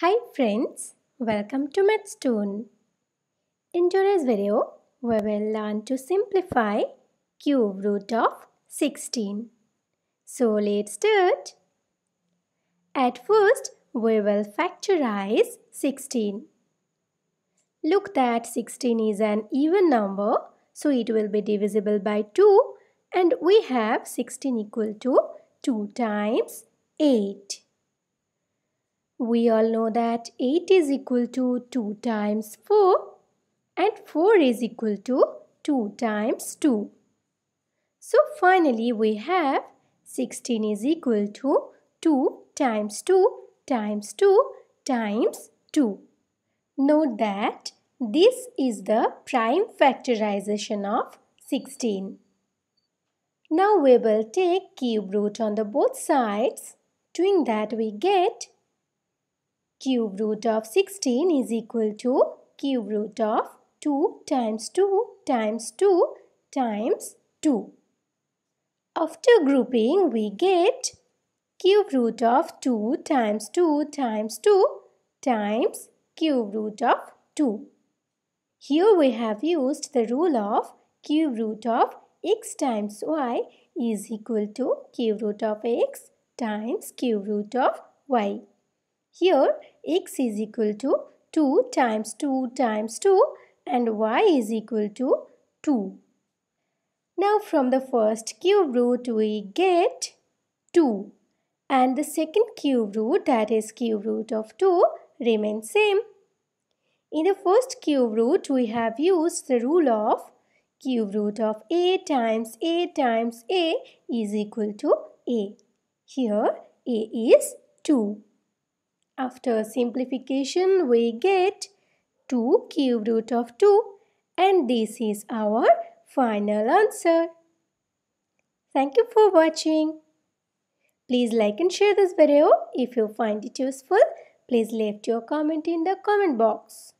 Hi friends, welcome to Mathstoon. In today's video, we will learn to simplify cube root of 16. So let's start. At first, we will factorize 16. Look that 16 is an even number, so it will be divisible by 2 and we have 16 equal to 2 times 8. We all know that 8 is equal to 2 times 4 and 4 is equal to 2 times 2. So finally we have 16 is equal to 2 times 2 times 2 times 2. Note that this is the prime factorization of 16. Now we will take cube root on the both sides. Doing that we get cube root of 16 is equal to cube root of 2 times 2 times 2 times 2. After grouping, we get cube root of 2 times 2 times 2 times cube root of 2. Here we have used the rule of cube root of x times y is equal to cube root of x times cube root of y. Here x is equal to 2 times 2 times 2 and y is equal to 2. Now from the first cube root we get 2 and the second cube root that is cube root of 2 remains same. In the first cube root we have used the rule of cube root of a times a times a is equal to a. Here a is 2. After simplification, we get 2 cube root of 2 and this is our final answer. Thank you for watching. Please like and share this video. If you find it useful, please leave your comment in the comment box.